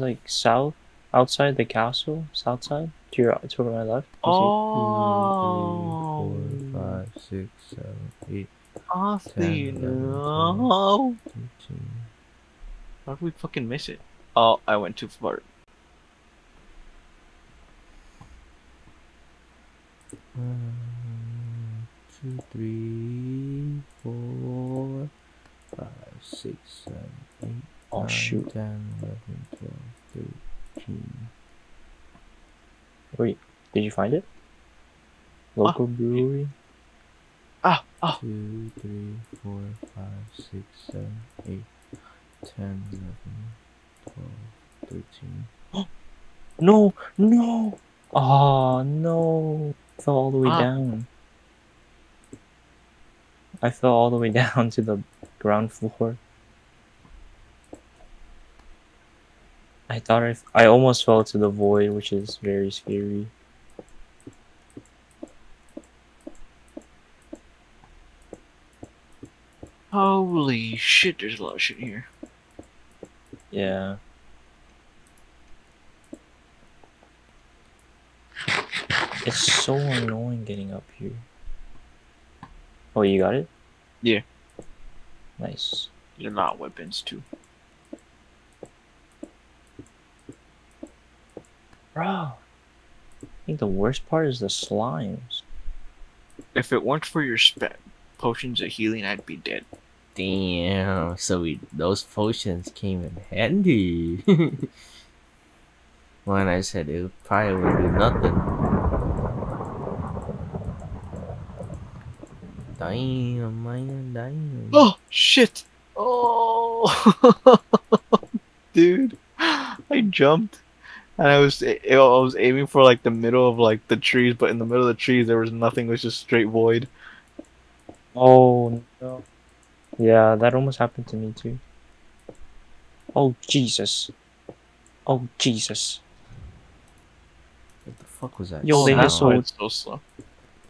It's like south, outside the castle, south side, to your to my left. Oh. see? Oh, Two, three, four, five, six, seven, eight, Austin, 10, 11, no. 13. How did we fucking miss it? Oh, I went too far. One, two, three, four, five, six, seven, eight, Oh nine, shoot! 10, 11, 12, 13. Wait, did you find it? Local brewery. Ah, ah. Two, three, four, five, six, seven, eight, ten, eleven, twelve, thirteen. No, no. Oh no! Fell all the way Ah. down. I fell all the way down to the ground floor. I thought I, I almost fell to the void, which is very scary. Holy shit, there's a lot of shit here. Yeah. It's so annoying getting up here. Oh, you got it? Yeah. Nice. They're not weapons, too. Bro. I think the worst part is the slimes. If it weren't for your spe- potions of healing, I'd be dead. Damn, so we those potions came in handy. when I said it probably would do nothing. Damn, man, damn. Oh, shit! Oh! Dude, I jumped. And I was I was aiming for like the middle of like the trees, but in the middle of the trees there was nothing. It was just straight void. Oh no. Yeah, that almost happened to me too. Oh Jesus. Oh Jesus. What the fuck was that? Yo, they hit so- so slow.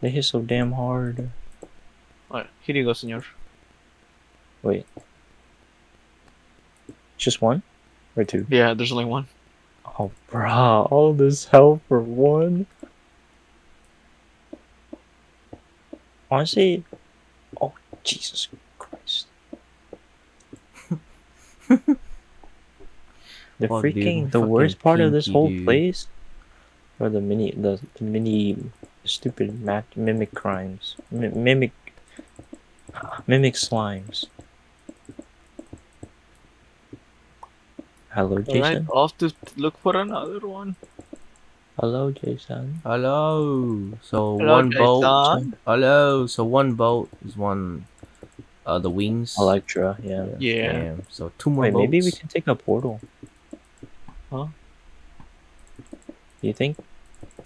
They hit so damn hard. Alright, here you go, senor. Wait. Just one? Or two? Yeah, there's only one. Oh bruh, all this hell for one? Honestly, oh Jesus Christ. the freaking, my the worst part of this whole dude. place are the mini, the, the mini stupid mimic crimes. Mi- mimic, mimic slimes. Hello, Alright, Jason. off to look for another one. Hello, Jason. Hello. So Hello, one boat. Jason. Hello. So one boat is one. Uh, the wings. Elytra, yeah. Yeah. Damn. So two more Wait, boats. maybe we can take a portal. Huh? Do you think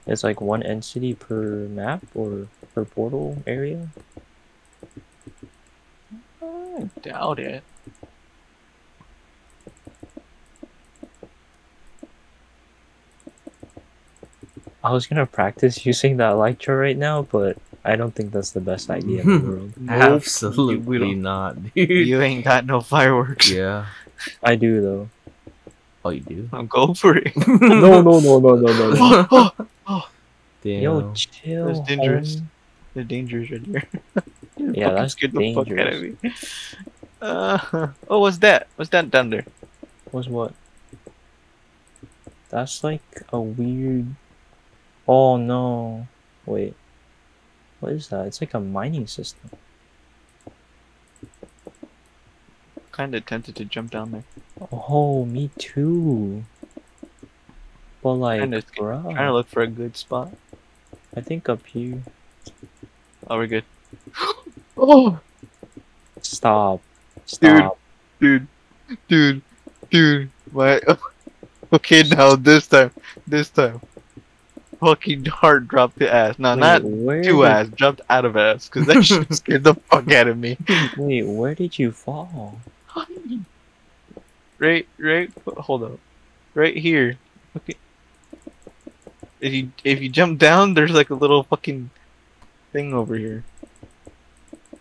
it's like one entity per map or per portal area? I doubt it. I was gonna practice using that Elytra right now, but I don't think that's the best idea in the world. We Absolutely don't- not, dude. You ain't got no fireworks. yeah. I do though. Oh, you do. I'm go for it. No, no, no, no, no, no, no. Damn. Yo, chill. That's dangerous. homie. The danger's right here. Yeah, that's scared the fuck out of dangerous. me. Uh, oh, what's that? What's that down there? Was what? That's like a weird. Oh no! Wait. What is that? It's like a mining system. Kinda tempted to jump down there. Oh, me too. But like, Kinda sca- bruh, Trying to look for a good spot. I think up here. Oh, we're good. oh, Stop. Dude. Stop. dude, dude, dude. My. Okay, now this time, this time. Fucking heart dropped the ass. No, Wait, not two did- ass. Jumped out of ass because that shit scared the fuck out of me. Wait, where did you fall? right, right. Hold up. Right here. Okay. If you if you jump down, there's like a little fucking thing over here.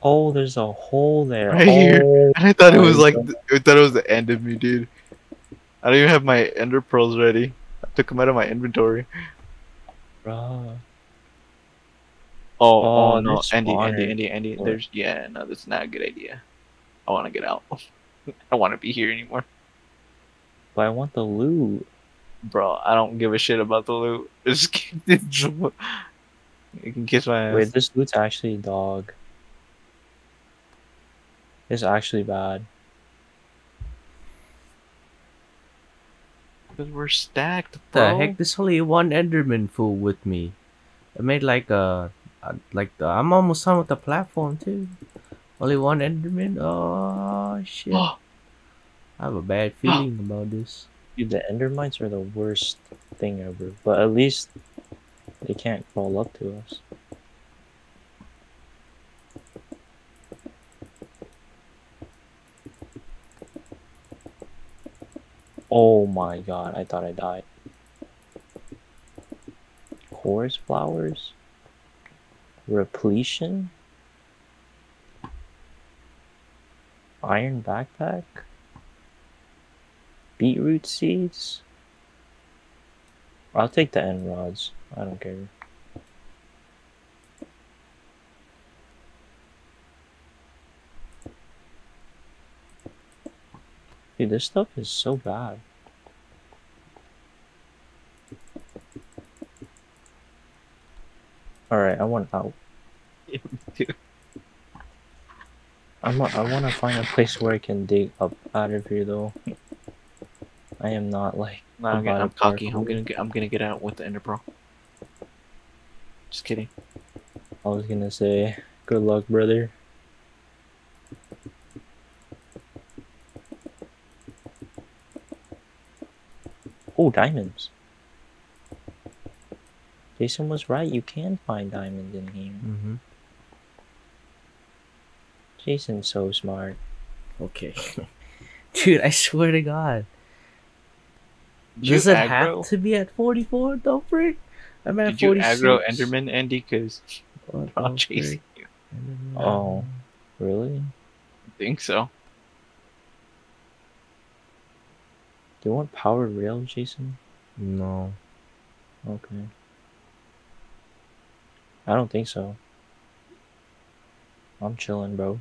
Oh, there's a hole there. Right here. Oh, And I thought it was like. I thought it was the end of me, dude. I don't even have my ender pearls ready. I took them out of my inventory. Bruh. Oh, Oh, oh, no, Andy, Andy. Andy, Andy. What? There's yeah, no, that's not a good idea. I want to get out. I don't want to be here anymore, But I want the loot. bro. I don't give a shit about the loot. Just you can kiss my ass. Wait, this loot's actually dog. It's actually bad. Because we're stacked, the heck? There's only one Enderman fool with me. I made like a, a like the. I'm almost done with the platform too. Only one Enderman. Oh shit! I have a bad feeling about this. Dude, the endermites are the worst thing ever. But at least they can't crawl up to us. Oh my god, I thought I died. Chorus flowers? Repletion? Iron backpack? Beetroot seeds? I'll take the end rods. I don't care. This stuff is so bad. Alright, I want out. I'm a, I want to find a place where I can dig up out of here though. I am not like Nah, I'm, gonna, I'm cocky. I'm gonna get. I'm gonna get out with the ender pearl. Just kidding. I was gonna say good luck, brother. Oh, diamonds. Jason was right. You can find diamonds in here. Mm-hmm. Jason's so smart. Okay. Dude, I swear to God. Did Does it aggro? have to be at 44? Don't freak. I'm at Did you 46. aggro Enderman, Andy? Cause I'm chasing frick? you. Enderman. Oh. Really? I think so. Do you want power rail, Jason? No. Okay. I don't think so. I'm chilling, bro.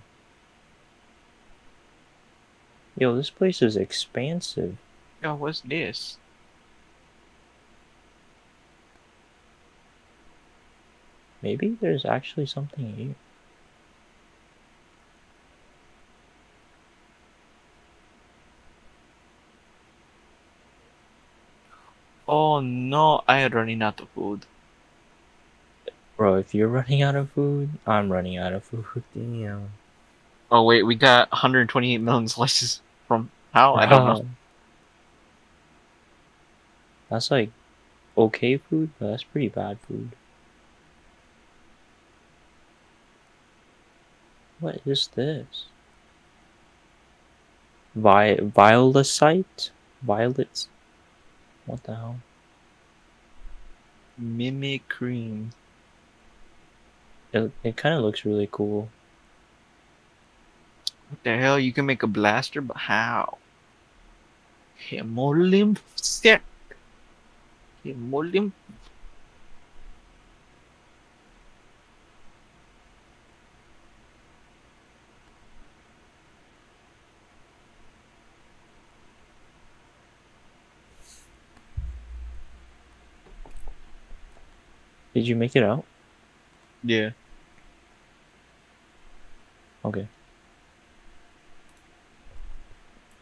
Yo, this place is expansive. Yo, what's this? Maybe there's actually something here. Oh no, I am running out of food. Bro, if you're running out of food, I'm running out of food. Damn. Oh wait, we got 128 million slices from how? I don't know. That's like okay food, but that's pretty bad food. What is this? Vi violecite? Violets? What the hell? Mimicream. It, it kind of looks really cool. What the hell? You can make a blaster, but how? Hemolymph set. Hemolymph. Did you make it out? Yeah. Okay.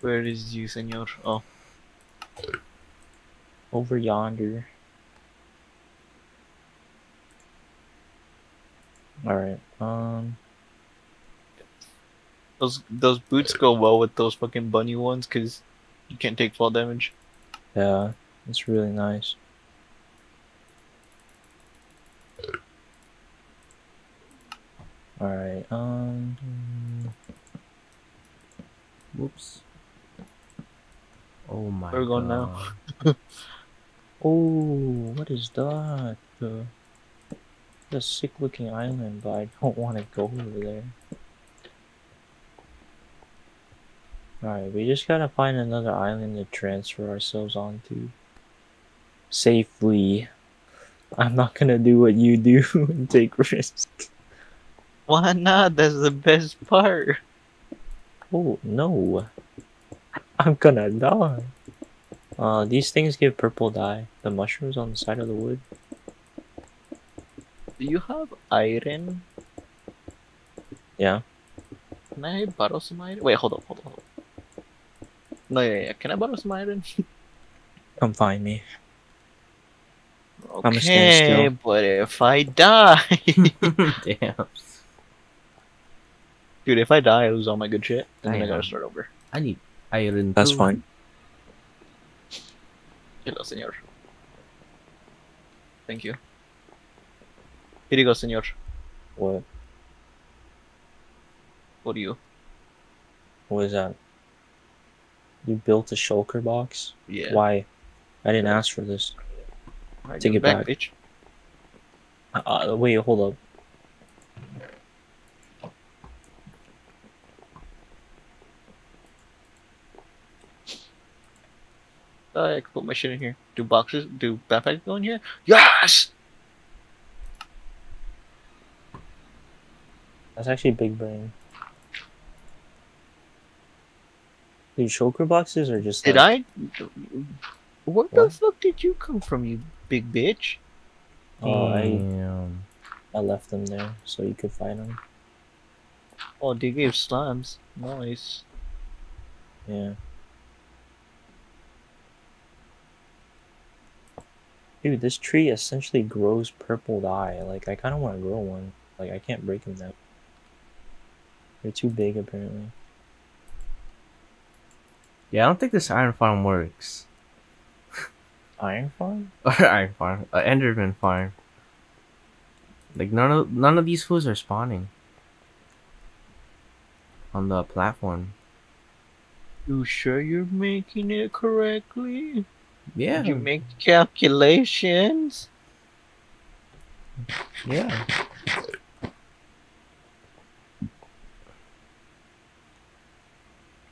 Where is you, senor? Oh, Over yonder. Alright, um, those those boots go well with those fucking bunny ones, cause you can't take fall damage. yeah, it's really nice. Alright, um, Whoops. Oh my Where we going now? Oh, what is that? Uh, a sick looking island, but I don't want to go over there. Alright, we just gotta find another island to transfer ourselves onto. Safely. I'm not gonna do what you do and take risks. Why not? That's the best part. Oh, no. I'm gonna die. Uh, these things give purple dye. The mushrooms on the side of the wood. Do you have iron? Yeah. Can I borrow some iron? Wait, hold up, hold up, hold up. No, yeah, yeah. Can I borrow some iron? Come find me. Okay, stand still. but if I die, Damn. Dude, if I die, I lose all my good shit, and then I gotta start over. I need iron. That's too. fine. Hello, señor. Thank you. Here you go, señor. What? What do you? What is that? You built a shulker box? Yeah. Why? I didn't ask for this. Alright, Take give it back. bitch. Uh, wait, hold up. Uh, I can put my shit in here. Do boxes? Do backpacks go in here? Yes. That's actually big brain. Dude, shulker boxes are just Did like, I? Where the What? fuck did you come from, you big bitch? Oh, I, Damn. I left them there so you could find them. Oh, they gave slams. Nice. Yeah. Dude, this tree essentially grows purple dye. Like, I kind of want to grow one. Like, I can't break them now. They're too big, apparently. Yeah, I don't think this iron farm works. Iron farm? Or iron farm, uh, Enderman farm. Like none of none of these fools are spawning on the platform. You sure you're making it correctly? Yeah, Did you make calculations? yeah.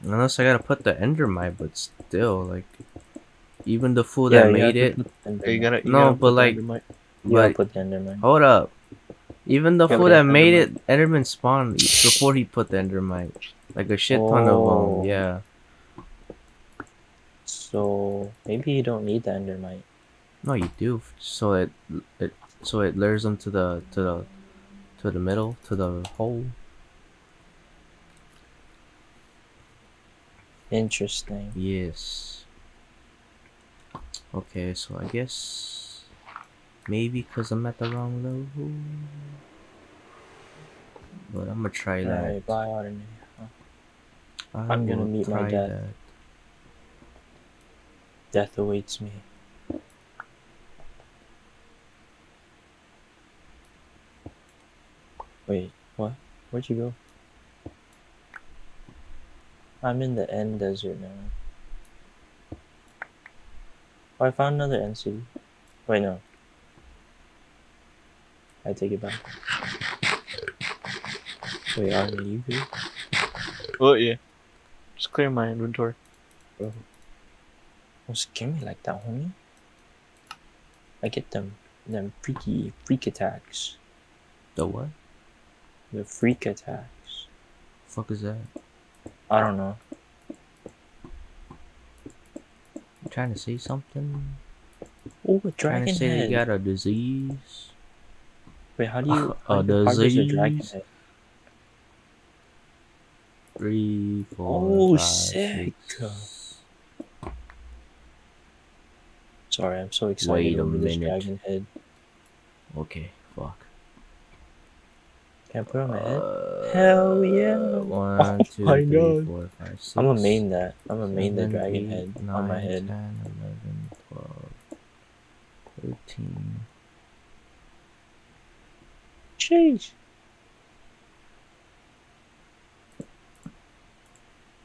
Unless I gotta put the Endermite, but still, like, even the fool that made it. Yeah, oh, you gotta, you No, but like- Endermite- You gotta But put the Endermite. hold up, even the Yeah, fool that the made Endermite- it, Enderman spawned before he put the Endermite. Like a shit ton of Oh. them. Yeah. So, maybe you don't need the Endermite. No, you do. So it it so it lures them to the to the to the middle to the hole. Interesting. Yes. Okay, so I guess maybe because I'm at the wrong level. But I'm gonna try that. Alright, bye, I'm gonna will meet my death. that. Death awaits me. Wait, what? Where'd you go? I'm in the end desert now. Oh, I found another end city. Wait, no. I take it back. Wait, are you good? Oh yeah. Just clear my inventory. Bro. Don't scare me like that, homie. I get them, them freaky freak attacks. The what? The freak attacks. fuck is that? I don't know. You trying to say something? Oh, a dragon Trying to say head. you got a disease? Wait, how do you? A How harvest a dragon disease? head? Three, four, Oh, five, sick. six. Sorry, I'm so excited Wait a over this dragon head. Okay, fuck. Can I put it on my head? Uh, Hell yeah. One, Oh two, my three, God. four, five, six, I'm gonna main that. I'm gonna main the dragon eight, head on my head. 10, 11, 12, 13. Sheesh.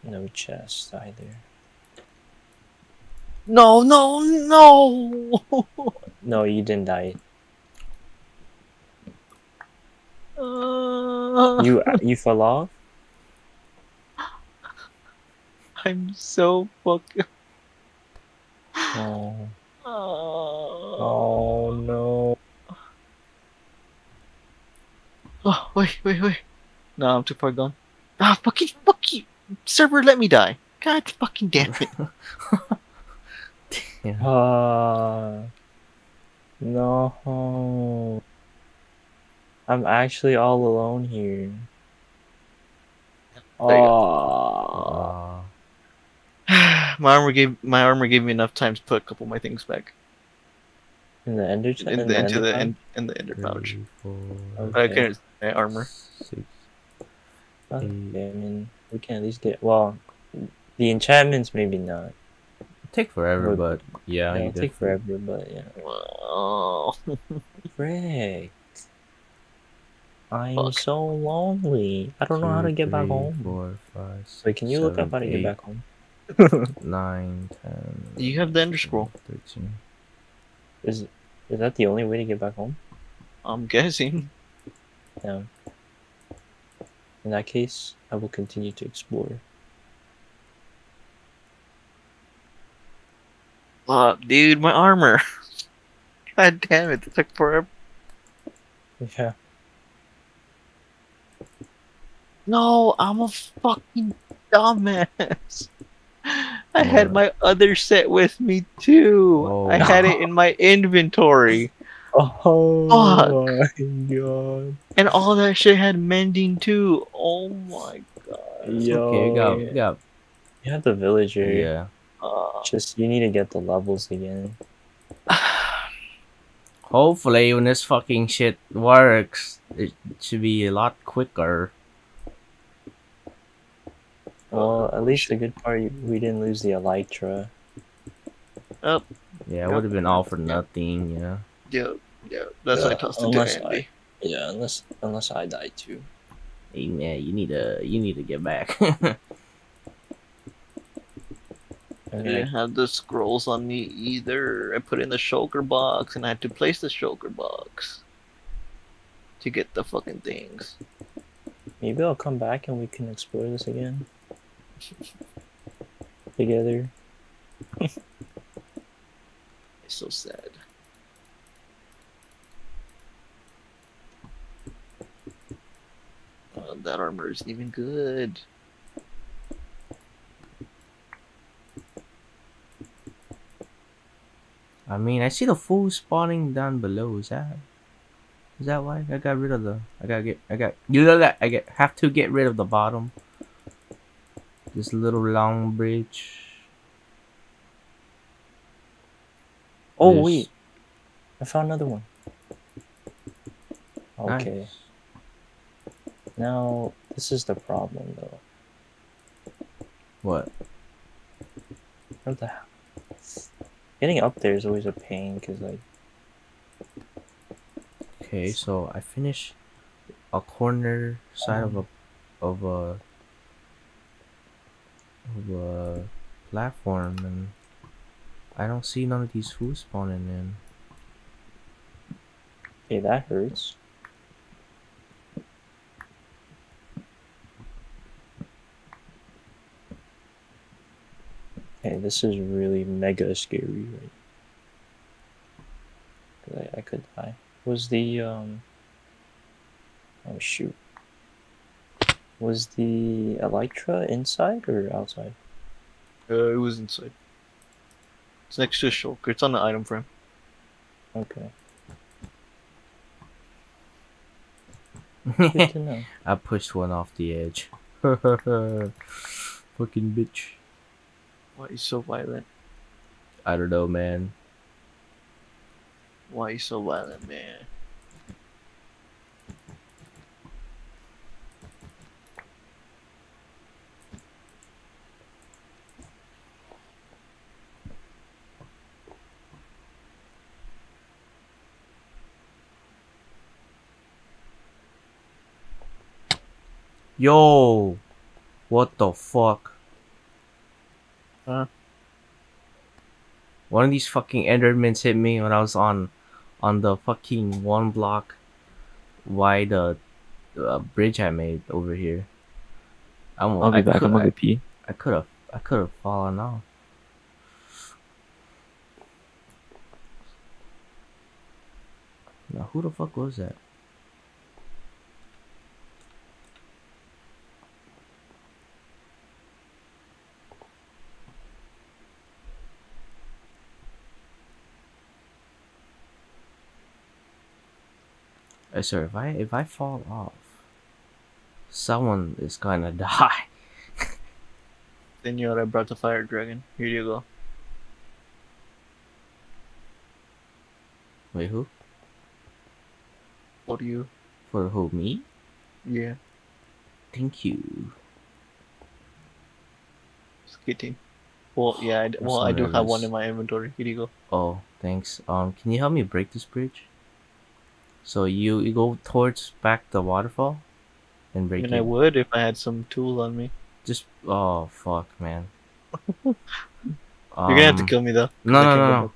No chest either. No, no, no. No, you didn't die. Uh, You you fell off. I'm so fucking. Oh, Oh. oh no. oh, wait, wait, wait. No, I'm too far gone. Ah, fucking, fuck you. Server, let me die. God fucking damn it. Yeah. Ah, no. I'm actually all alone here. There Oh, Uh, my armor gave my armor gave me enough time to put a couple of my things back in the ender ch- in in the, into ender the pouch? in, in the ender pouch. three, four, But I Okay. couldn't my armor. six. Okay. I mean, we can at least get well. The enchantments maybe not. Take forever, Would- but yeah, Yeah, you it'll take definitely- forever, but yeah. Frick. I'm Fuck. so lonely. I don't know how to Two, get back home. four, five, Wait, can you look up seven, how to get eight, back home? Nine, ten. You have the ender scroll. 13. Is is that the only way to get back home? I'm guessing. Yeah. In that case, I will continue to explore. Uh, dude, my armor. God damn it, it took forever. Yeah. No, I'm a fucking dumbass. I had my other set with me too. Oh. I had it in my inventory. Oh Fuck. my god. And all that shit had mending too. Oh my god. It's Yo. okay, you got, you got, You have the villager. yeah. Uh, Just you need to get the levels again. Hopefully, when this fucking shit works, it should be a lot quicker. Well, at least the good part, we didn't lose the Elytra. Oh. Yeah, it Yep. would have been all for nothing, yeah. yeah, yeah. That's why I Yeah, tossed it to unless Andy. Yeah, unless unless I die too. Hey man, you need to, you need to get back. I didn't have the scrolls on me either. I put in the shulker box and I had to place the shulker box to get the fucking things. maybe I'll come back and we can explore this again together. It's so sad. That armor isn't even good. I mean, I see the fool spawning down below. Is that, is that why I got rid of the? I gotta get, I got, you know that I get have to get rid of the bottom. This little long bridge. Oh This- wait, I found another one. Okay, Nice. now this is the problem though. What? What the hell? Getting up there is always a pain because like Okay, so I finished a corner side of a of a of a platform and I don't see none of these fools spawning in. Hey, that hurts. Okay, this is really mega scary, right? 'Cause I, I could die. Was the um? Oh shoot. Was the Elytra inside or outside? Uh, it was inside. It's next to a shulker. It's on the item frame. Okay, good to know. I pushed one off the edge. Fucking bitch. Why are you so violent? I don't know, man. Why are you so violent, man? Yo, what the fuck? Huh? One of these fucking Endermans hit me when I was on, on the fucking one block, wide uh, uh bridge I made over here. I'm, I'll be I back. could- I'm gonna pee. I could have I could have fallen off. Now, who the fuck was that? Hey, sir, if I if I fall off, someone is gonna die. Then you I brought the fire dragon. Here you go. Wait, who? For you? For who? Me? Yeah. Thank you. Skating. Well, yeah. I well, I do have one in my inventory. Here you go. Oh, thanks. Um, can you help me break this bridge? So you you go towards back the waterfall, and break I break mean, it. I would if I had some tool on me. Just oh fuck, man. You're gonna have to Um, kill me though. No, no, no, no.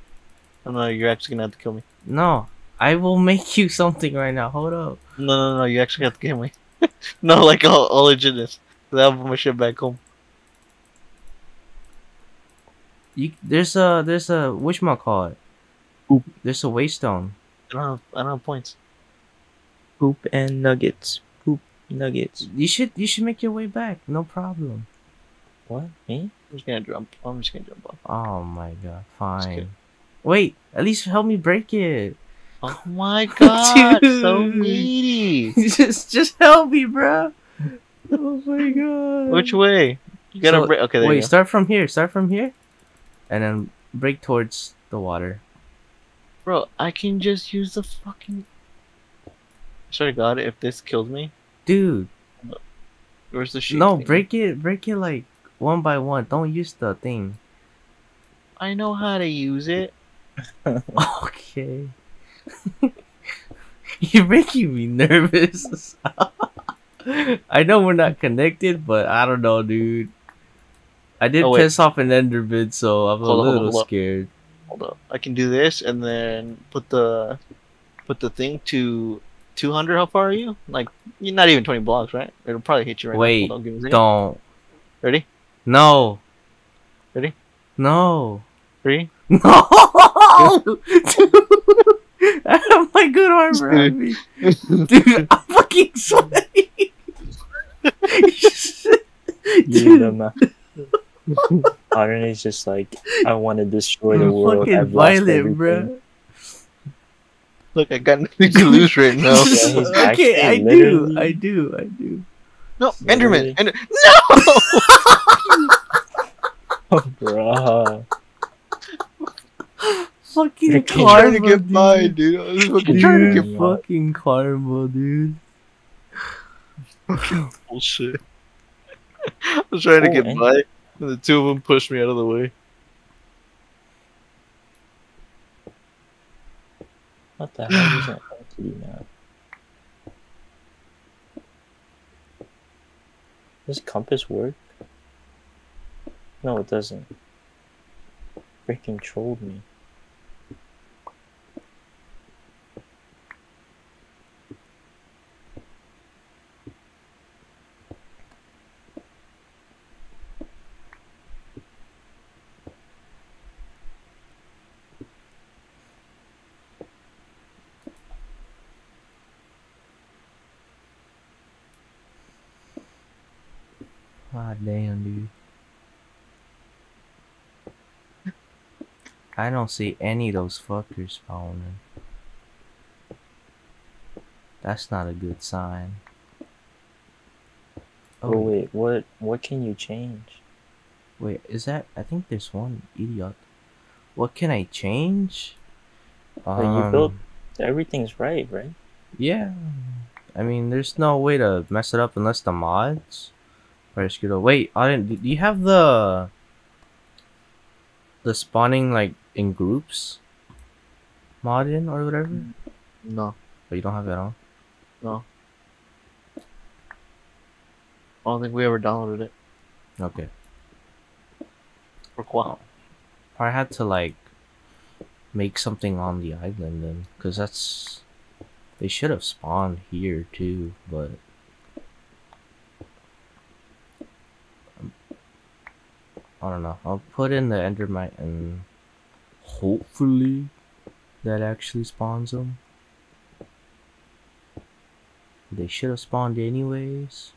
Oh, no, you're actually gonna have to kill me. no. I will make you something right now. Hold up. No, no, no, you actually have to kill me. no, like all, all legitness. Cause I have my shit back home. You there's a there's a which call it? Oop. There's a waystone. I don't have, I don't have points. Poop and nuggets. Poop nuggets. You should you should make your way back. No problem. What? Me? I'm just gonna jump. I'm just gonna jump off. Oh my god. Fine. Wait. At least help me break it. Oh my god, so Dude. needy. just just help me, bro. Oh my god. Which way? You gotta So, break. Okay, there Wait, you go. start from here. Start from here, and then break towards the water. Bro, I can just use the fucking. I swear to God, if this killed me, Dude, where's the sheep? no, thing? break it. Break it like one by one. Don't use the thing. I know how to use it. Okay. You're making me nervous. I know we're not connected, but I don't know, dude. I did Oh, piss off an Enderman, so I'm a Hold on, hold on, little hold on. Hold up. I can do this and then put the put the thing to 200. How far are you? Like, you're not even 20 blocks, right? It'll probably hit you right Wait, now. Hold on, give me a second. Don't. Ready? No. Ready? No. Three. No! Dude! I have my good armor on me. Dude, I'm fucking sweating. You Dude, know, man. Aaron is just like, I want to destroy the I'm world. fucking I've lost violent, everything. bro. Look, I got nothing to lose right now. Yeah, okay, actually I do, I do, I do. No, Literally. Enderman. Ender- oh, Bruh. Fucking You're I'm karma, trying to get dude. by, dude. I was fucking Dude, trying to get Dude. fucking karma, dude. bullshit. I was trying to Oh, get and- by, and the two of them pushed me out of the way. What the hell is that entity now? Does compass work? No, it doesn't. Freaking trolled me. God damn, dude. I don't see any of those fuckers spawning. That's not a good sign. Oh wait, what what can you change? Wait, is that? I think there's one idiot. What can I change? But you built- Um, Everything's right, right? Yeah. I mean, there's no way to mess it up unless the mods. Gonna wait. I didn't. Do you have the the spawning like in groups mod in or whatever? No, But you don't have that on. no. I don't think we ever downloaded it. Okay. For Qual. I had to like make something on the island then, because that's they should have spawned here too, but I don't know. I'll put in the endermite and hopefully that actually spawns them. They should have spawned anyways.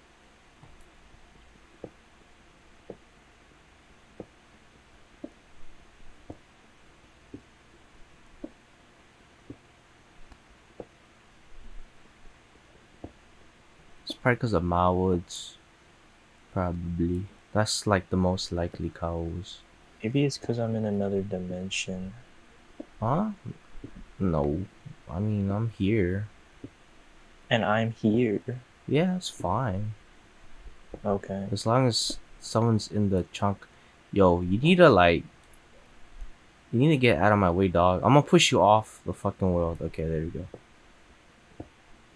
It's probably because of my woods. Probably. That's like the most likely cause. Maybe it's because I'm in another dimension. Huh? No. I mean, I'm here. And I'm here. Yeah, it's fine. Okay. As long as someone's in the chunk. Yo, you need to like. You need to get out of my way, dog. I'm gonna push you off the fucking world. Okay, there you go.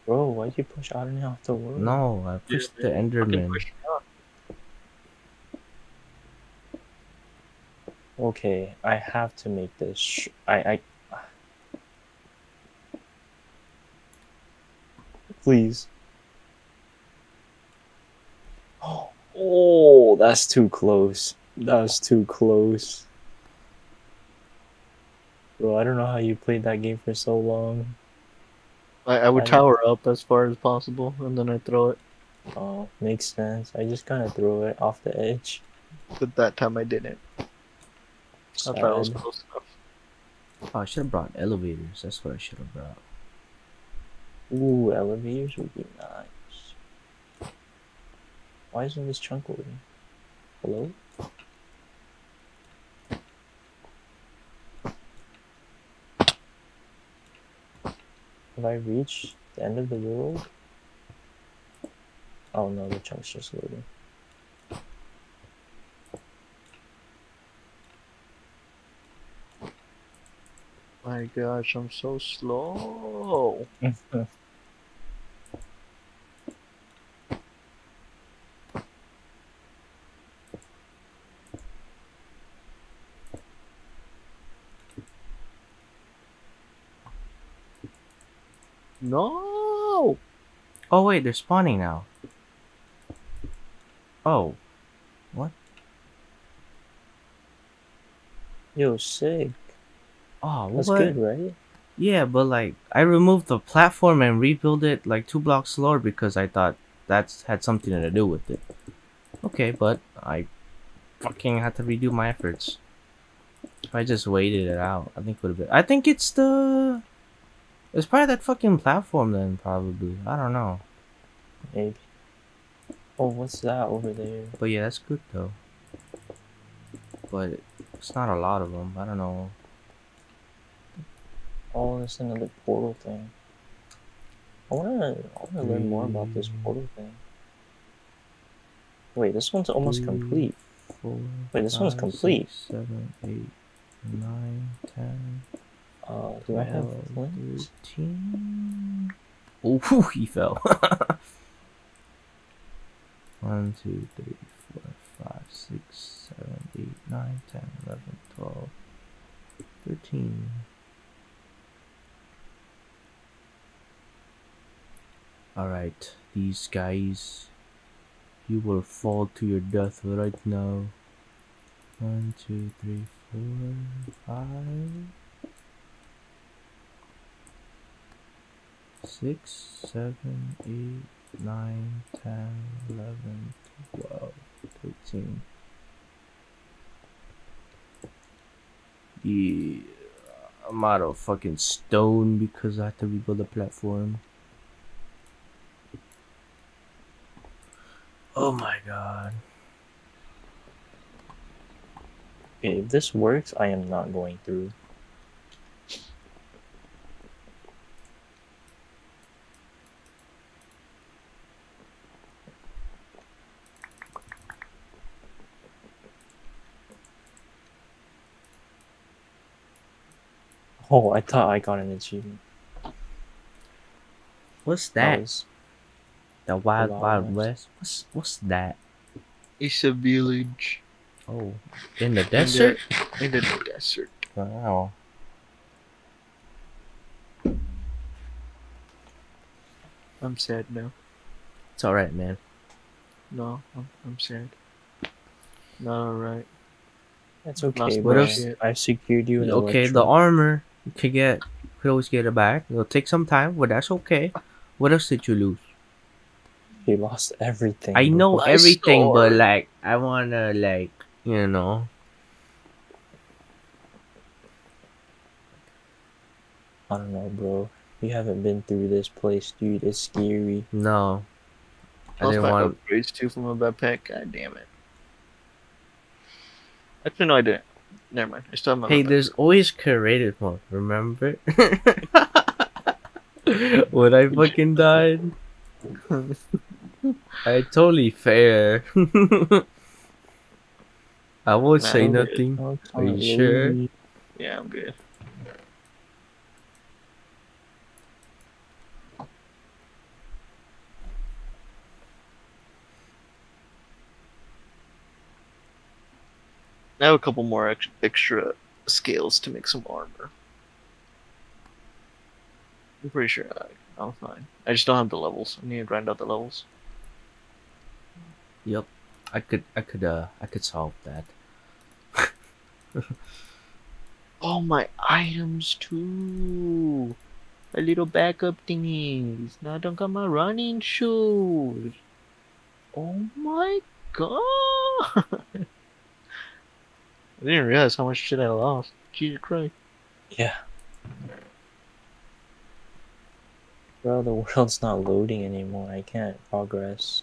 Bro, why'd you push Otterny off the world? No, I pushed the Fucking Enderman. push me up. Okay, I have to make this. Sh- I, I. Please. Oh, that's too close. That's too close. Bro, I don't know how you played that game for so long. I, I would I- tower up as far as possible, and then I throw it. Oh, makes sense. I just kind of threw it off the edge. But that time I didn't. I thought I was Sad. close enough. Oh, I should have brought elevators. That's what I should have brought. Ooh, elevators would be nice. Why isn't this chunk loading? Hello? Have I reached the end of the world? Oh no, the chunk's just loading. My gosh, I'm so slow. No. Oh wait, they're spawning now. Oh, What? Yo, sick. Oh, That's what? good, right? Yeah, but like I removed the platform and rebuilt it like two blocks lower because I thought that's had something to do with it. Okay, but I fucking had to redo my efforts. If I just waited it out, I think it would have been. I think it's the. It's probably that fucking platform then, probably. I don't know. Maybe. Oh, what's that over there? But yeah, that's good though. But it's not a lot of them. I don't know. Oh, that's another portal thing. I wanna, I wanna learn more about this Mm. portal thing. Wait, this one's almost Mm. complete. Four, Wait, this one's five, complete. six, seven, eight, nine, ten. Uh, do I have 12, flint? 13. Oh, whew, he fell. One, two, three, four, five, six, seven, eight, nine, ten, eleven, twelve, thirteen. Alright, these guys, you will fall to your death right now. One, two, three, four, five. six, seven, eight, nine, ten, eleven, twelve, thirteen. Yeah, I'm out of fucking stone because I had to rebuild the platform. Oh my god. Okay, if this works, I am not going through. Oh, I thought I got an achievement. What's That that? was The Wild Wild Wild West. West? What's what's that? It's a village Oh, in the desert? in the desert. Wow. I'm sad now. It's alright, man. No, I'm, I'm sad. Not alright. It's Lost okay, What else? I secured you an Okay, the Elytra. armor you can get. You could always get it back. It'll take some time, but that's okay. What else did you lose? He lost everything. I know My everything, but like I wanna like you know. I don't know, bro. You haven't been through this place, dude. It's scary. No. I Lost didn't my want. upgrades two from my backpack. God damn it. Actually, no, I didn't. Never mind. I still have my Hey, backpack. there's always creative mode. Remember? when I fucking died, I totally fair. I won't say I'm nothing. Oh, Are you sure? Yeah, I'm good. I have a couple more ex- extra scales to make some armor. I'm pretty sure I, I'm fine. I just don't have the levels. I need to grind out the levels. Yep. I could. I could. Uh. I could solve that. Oh, my items too. A little backup thingies. Now I don't got my running shoes. Oh my god. I didn't realize how much shit I lost. Jesus Christ. Yeah. Bro, the world's not loading anymore. I can't progress.